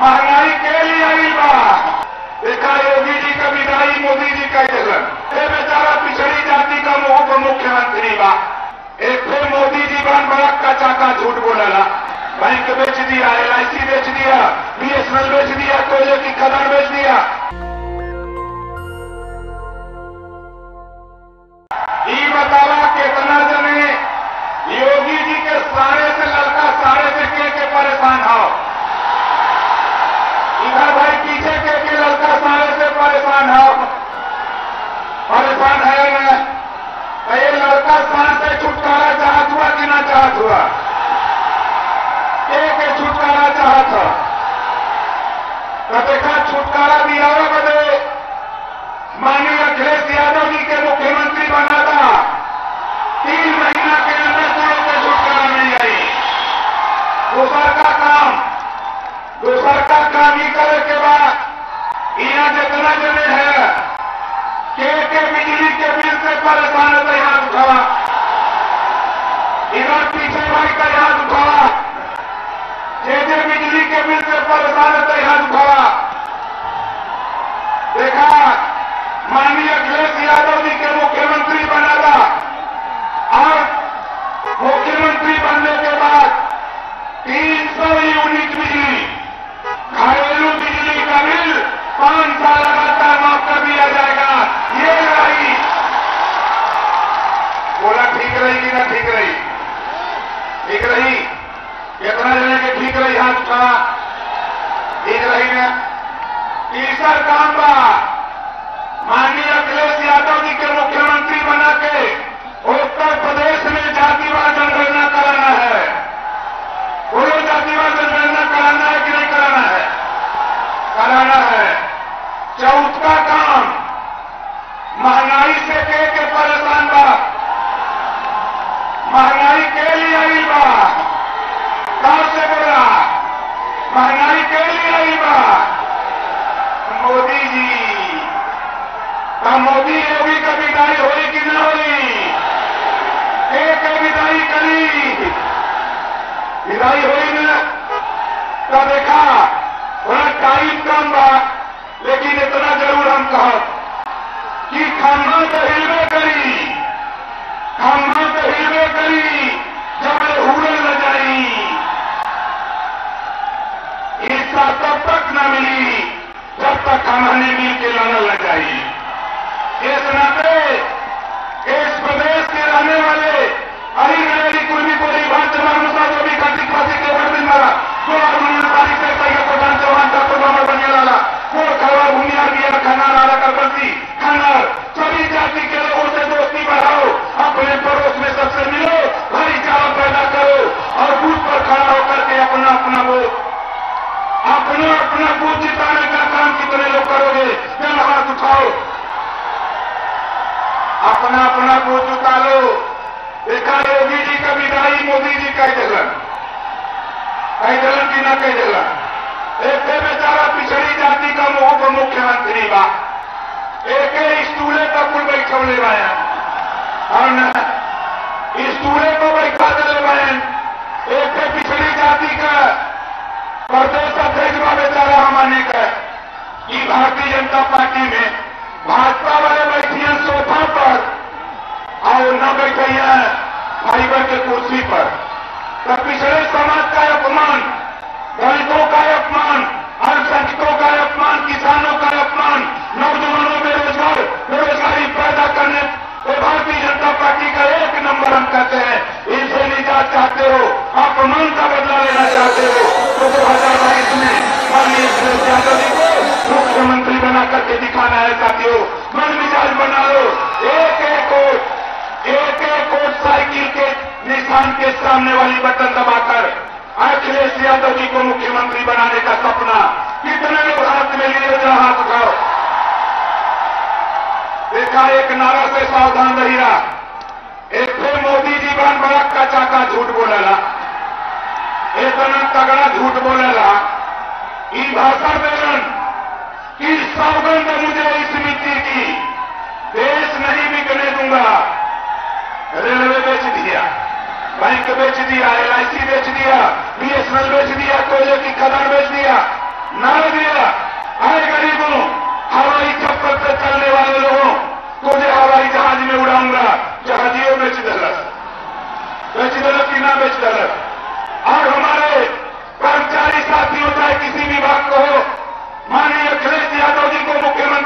महँगाई के लिए आई बा देखा, योगी जी का विदाई, मोदी जी का जलन ये बेचारा पिछड़ी जाति का मुख मुख्यमंत्री बा एक फिर मोदी जी बन बड़ा कचा का झूठ बोलेला बैंक बेच दिया एलआईसी बेच दिया बीएसएनएल बेच दिया कोयले की खदान बेच दिया। बतावा कितना जने योगी जी के सारे से लड़का, सारे से के के परेशान हो इधर भाई पीछे के के लड़का सारे से परेशान हो। परेशान है तो ये लड़का सार से छुटकारा चाहत हुआ कि ना चाहत हुआ? के के छुटकारा चाहत हो। तो देखा, छुटकारा भी दिया बदे, माननीय अखिलेश यादव जी के मुख्यमंत्री बना था। तीन उठावा। इधर पीछे भाई का जे बिजली के बिल से परेशान है तो हाथ उठावा। देखा, माननीय अखिलेश यादव जी के मुख्यमंत्री बना और मुख्यमंत्री बनने के बाद तीन सौ यूनिट बिजली, घरेलू बिजली का बिल पाँच साल लगातार माफ़ कर दिया जाएगा ये रही बोला ठीक रही कि ना ठीक रही ठीक रही कितना जने के ठीक रही ना तीसरा काम का माननीय अखिलेश यादव जी के मुख्यमंत्री बना के उत्तर प्रदेश में जातिवाद जनगणना कराना है। बोलो, जातिवाद जनगणना कराना है कि नहीं कराना है? कराना है। चौथा काम। महँगाई से के के परेशान बा महँगाई के लिए आई बा महँगाई के लिए आई बा मोदी जी का मोदी योगी का विदाई होई कि न होई एक विदाई करी। विदाई होई न तो देखा, थोड़ा टाइम कम बा, लेकिन इतना ज़रूर हम कहब कि खंभा तो हिलवे करी। खंभा नाते इस प्रदेश के रहने वाले अली गलेरी कुर्मी कोली भाट जवान मुसा जो भी कार्तिक फांसी के वर्दी मारा को अरुण तारीख से सही प्रधान जवान का प्रोग्राम बने लाला को खरवा भूमिया दिया खाना नारा कर बंसी खाना, सभी जाति के लोगों से दोस्ती बढ़ाओ, अपने पड़ोस में सबसे मिलो, भाईचारा पैदा करो, और बूथ पर खड़ा होकर के अपना अपना वोट अपना अपना बूथ जिताने का काम कितने लोग करोगे? जब हाथ उठाओ अपना अपना जुटा लो देखा योगी जी का विदाई, मोदी जी कह दिलन। कह दिलन कि ना कह दिलन। एक बेचारा पिछड़ी जाति का मुख मुख्यमंत्री बा। एक स्टूले का कुल बैठौले बायन और न, स्टूले को बैठा दिले बायन एक पिछड़ी जाति का प्रदेश अध्यक्ष बा बेचारा हमारे कि भारतीय जनता पार्टी में भाजपा वाले बैठिए सोफा पर और न बैठे फाइबर के कुर्सी पर। तो पिछड़े समाज का अपमान दलितों का अपमान, अल्पसंख्यकों का अपमान, किसानों का अपमान, नौजवानों में रोज़गार, बेरोजगारी पैदा करने तो भारतीय जनता पार्टी का एक नंबर हम कहते हैं। इनसे निजात चाहते हो, अपमान का बदला लेना चाहते हो तो दो हज़ार बाईस में माननीय यादव जी को मुख्यमंत्री बना करके दिखाना है साथियों मन मिजाज बना लो एक एक वोट एक एक वोट साइकिल के निशान के सामने वाली बटन दबाकर अखिलेश यादव जी को मुख्यमंत्री बनाने का सपना। कितने लोग हाथ में लिए जरा हाथ उठाओ। देखा, एक नारा से सावधान रहिएगा एक फिर मोदी जी बन बड़ा कचा का झूठ बोलेला इतना तगड़ा झूठ बोलेला ई भाषण देलन कि सागर मुझे इस मिट्टी की। देश नहीं बिकने दूँगा। रेलवे बेच दिया, बैंक बेच दिया एलआईसी बेच दिया बीएसएनएल बेच दिया, कोयले की खदान बेच दिया नाम दिया। आए गरीबों, हवाई चप्पल पर चलने वाले लोगों को तुझे हवाई जहाज़ में उड़ाऊँगा, जहाजियों बेच दल बेच दल की ना बेच दलस और हमारे कर्मचारी साथियों चाहे किसी विभाग को हो मान señor Cristiano digo que